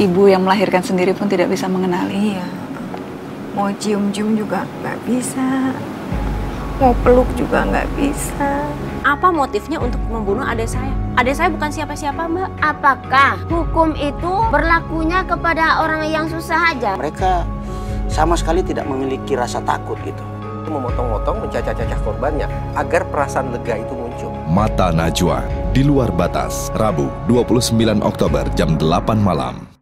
ibu yang melahirkan sendiri pun tidak bisa mengenali. Iya. Mau cium-cium juga nggak bisa. Mau peluk juga nggak bisa. Apa motifnya untuk membunuh adik saya? Adik saya bukan siapa-siapa, Mbak. Apakah hukum itu berlakunya kepada orang yang susah aja? Mereka sama sekali tidak memiliki rasa takut gitu. Memotong-motong, mencacah-cacah korbannya agar perasaan lega itu muncul. Mata Najwa di luar batas Rabu 29 Oktober jam 8 malam.